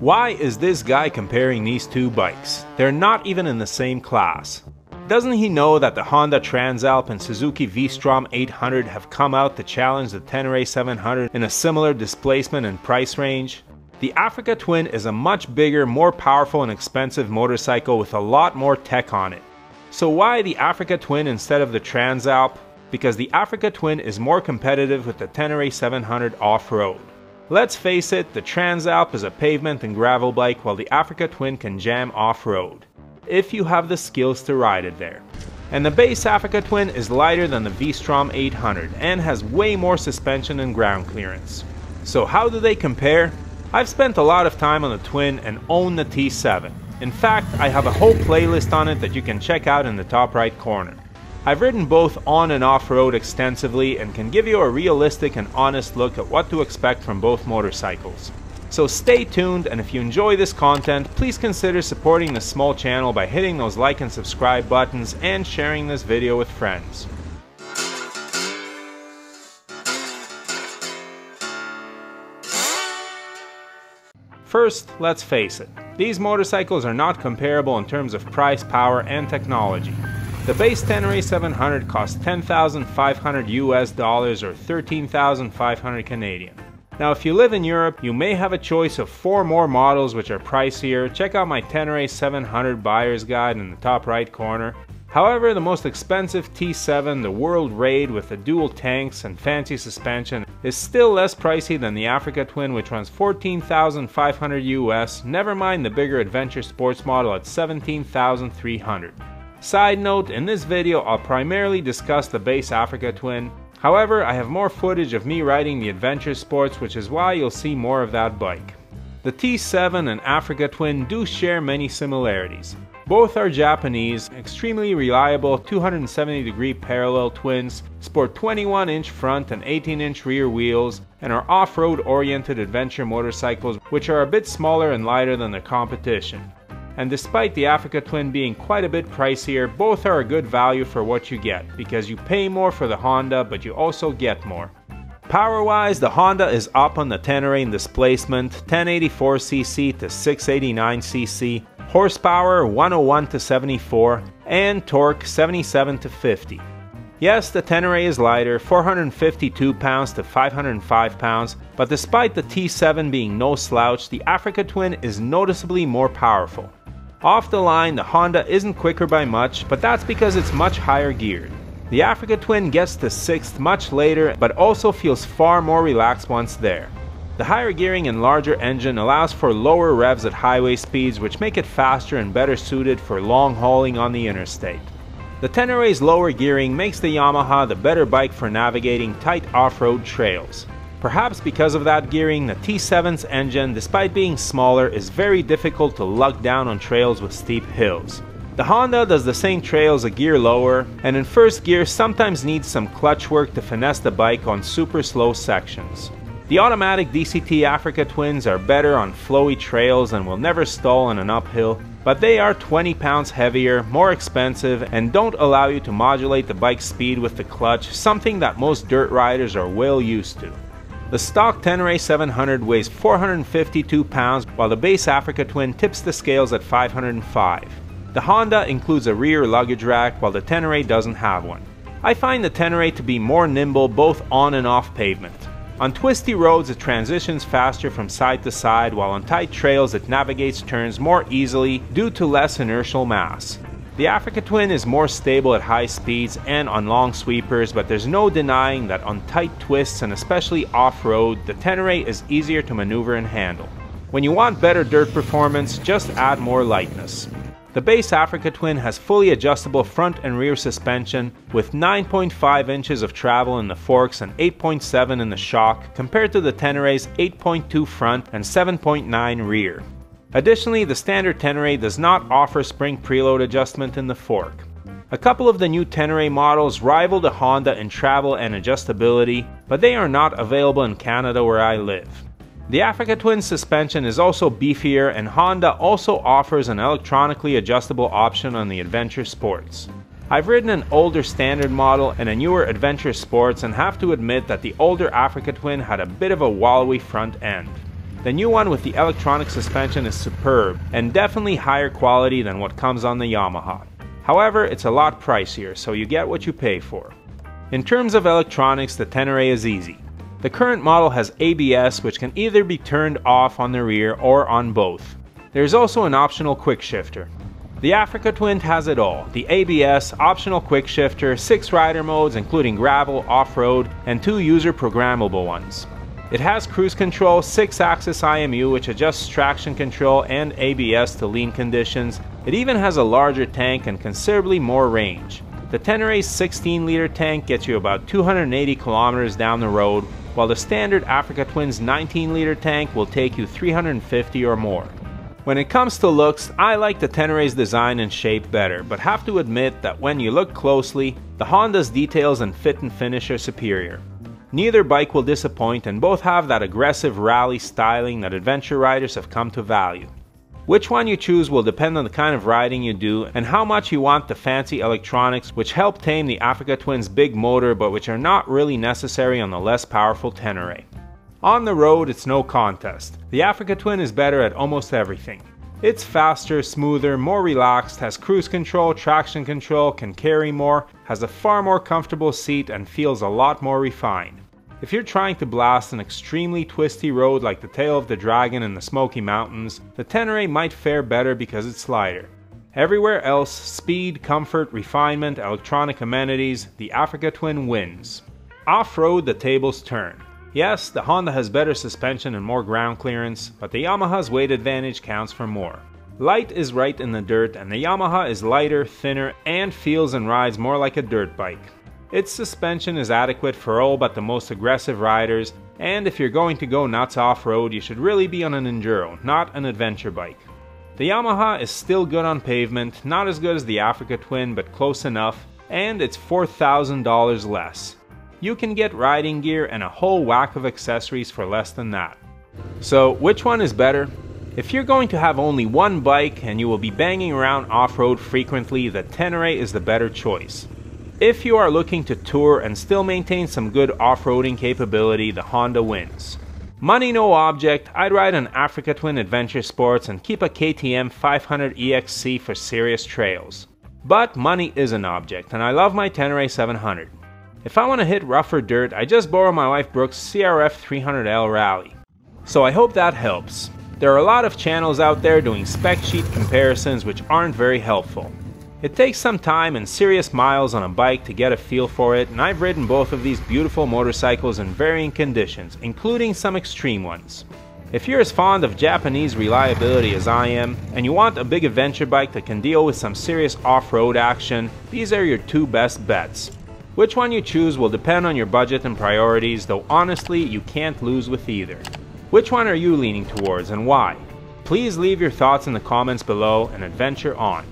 Why is this guy comparing these two bikes? They're not even in the same class. Doesn't he know that the Honda Transalp and Suzuki V-Strom 800 have come out to challenge the Tenere 700 in a similar displacement and price range? The Africa Twin is a much bigger, more powerful and expensive motorcycle with a lot more tech on it. So why the Africa Twin instead of the Transalp? Because the Africa Twin is more competitive with the Tenere 700 off-road. Let's face it, the Transalp is a pavement and gravel bike while the Africa Twin can jam off-road if you have the skills to ride it there. And the base Africa Twin is lighter than the V-Strom 800 and has way more suspension and ground clearance. So how do they compare? I've spent a lot of time on the Twin and own the T7. In fact, I have a whole playlist on it that you can check out in the top right corner. I've ridden both on and off-road extensively and can give you a realistic and honest look at what to expect from both motorcycles. So stay tuned and if you enjoy this content, please consider supporting this small channel by hitting those like and subscribe buttons and sharing this video with friends. First, let's face it, these motorcycles are not comparable in terms of price, power, and technology. The base Tenere 700 costs 10,500 US dollars or 13,500 Canadian. Now if you live in Europe, you may have a choice of four more models which are pricier. Check out my Tenere 700 buyer's guide in the top right corner. However, the most expensive T7, the World Raid with the dual tanks and fancy suspension, is still less pricey than the Africa Twin which runs 14,500 US, never mind the bigger Adventure Sports model at 17,300. Side note, in this video I'll primarily discuss the base Africa Twin, However, I have more footage of me riding the Adventure Sports which is why you'll see more of that bike. The T7 and Africa Twin do share many similarities. Both are Japanese, extremely reliable 270 degree parallel twins, sport 21 inch front and 18 inch rear wheels, and are off-road oriented adventure motorcycles which are a bit smaller and lighter than the competition and despite the Africa Twin being quite a bit pricier, both are a good value for what you get, because you pay more for the Honda, but you also get more. Power-wise, the Honda is up on the Tenere in displacement, 1084cc to 689cc, horsepower 101 to 74, and torque 77 to 50. Yes, the Tenere is lighter, 452 pounds to 505 pounds, but despite the T7 being no slouch, the Africa Twin is noticeably more powerful. Off the line, the Honda isn't quicker by much, but that's because it's much higher geared. The Africa Twin gets to 6th much later, but also feels far more relaxed once there. The higher gearing and larger engine allows for lower revs at highway speeds which make it faster and better suited for long hauling on the interstate. The Tenere's lower gearing makes the Yamaha the better bike for navigating tight off-road trails. Perhaps because of that gearing, the T7's engine, despite being smaller, is very difficult to lug down on trails with steep hills. The Honda does the same trails a gear lower, and in first gear sometimes needs some clutch work to finesse the bike on super slow sections. The automatic DCT Africa Twins are better on flowy trails and will never stall on an uphill, but they are 20 pounds heavier, more expensive, and don't allow you to modulate the bike's speed with the clutch, something that most dirt riders are well used to. The stock Tenere 700 weighs 452 pounds while the base Africa Twin tips the scales at 505. The Honda includes a rear luggage rack while the Tenere doesn't have one. I find the Tenere to be more nimble both on and off pavement. On twisty roads it transitions faster from side to side while on tight trails it navigates turns more easily due to less inertial mass. The Africa Twin is more stable at high speeds and on long sweepers, but there's no denying that on tight twists and especially off-road, the Tenere is easier to maneuver and handle. When you want better dirt performance, just add more lightness. The base Africa Twin has fully adjustable front and rear suspension with 9.5 inches of travel in the forks and 8.7 in the shock compared to the Tenere's 8.2 front and 7.9 rear. Additionally, the standard Tenere does not offer spring preload adjustment in the fork. A couple of the new Tenere models rival the Honda in travel and adjustability, but they are not available in Canada where I live. The Africa Twin suspension is also beefier and Honda also offers an electronically adjustable option on the Adventure Sports. I've ridden an older standard model and a newer Adventure Sports and have to admit that the older Africa Twin had a bit of a wallowy front end. The new one with the electronic suspension is superb and definitely higher quality than what comes on the Yamaha. However, it's a lot pricier, so you get what you pay for. In terms of electronics, the Tenere is easy. The current model has ABS which can either be turned off on the rear or on both. There is also an optional quick shifter. The Africa Twin has it all, the ABS, optional quick shifter, 6 rider modes including gravel, off-road, and 2 user programmable ones. It has cruise control, 6-axis IMU which adjusts traction control and ABS to lean conditions. It even has a larger tank and considerably more range. The Tenere's 16 liter tank gets you about 280 kilometers down the road, while the standard Africa Twin's 19 liter tank will take you 350 or more. When it comes to looks, I like the Tenere's design and shape better, but have to admit that when you look closely, the Honda's details and fit and finish are superior. Neither bike will disappoint and both have that aggressive rally styling that adventure riders have come to value. Which one you choose will depend on the kind of riding you do and how much you want the fancy electronics which help tame the Africa Twin's big motor but which are not really necessary on the less powerful Tenere. On the road, it's no contest. The Africa Twin is better at almost everything. It's faster, smoother, more relaxed, has cruise control, traction control, can carry more, has a far more comfortable seat and feels a lot more refined. If you're trying to blast an extremely twisty road like the Tail of the Dragon in the Smoky Mountains, the Tenere might fare better because it's lighter. Everywhere else, speed, comfort, refinement, electronic amenities, the Africa Twin wins. Off-road, the tables turn. Yes, the Honda has better suspension and more ground clearance, but the Yamaha's weight advantage counts for more. Light is right in the dirt, and the Yamaha is lighter, thinner, and feels and rides more like a dirt bike. Its suspension is adequate for all but the most aggressive riders, and if you're going to go nuts off-road, you should really be on an enduro, not an adventure bike. The Yamaha is still good on pavement, not as good as the Africa Twin, but close enough, and it's $4,000 less you can get riding gear and a whole whack of accessories for less than that. So which one is better? If you're going to have only one bike and you will be banging around off-road frequently, the Tenere is the better choice. If you are looking to tour and still maintain some good off-roading capability, the Honda wins. Money no object, I'd ride an Africa Twin Adventure Sports and keep a KTM 500 EXC for serious trails. But money is an object, and I love my Tenere 700. If I want to hit rougher dirt, I just borrow my wife Brooke's CRF 300L Rally. So I hope that helps. There are a lot of channels out there doing spec sheet comparisons which aren't very helpful. It takes some time and serious miles on a bike to get a feel for it, and I've ridden both of these beautiful motorcycles in varying conditions, including some extreme ones. If you're as fond of Japanese reliability as I am, and you want a big adventure bike that can deal with some serious off-road action, these are your two best bets. Which one you choose will depend on your budget and priorities, though honestly, you can't lose with either. Which one are you leaning towards and why? Please leave your thoughts in the comments below and adventure on.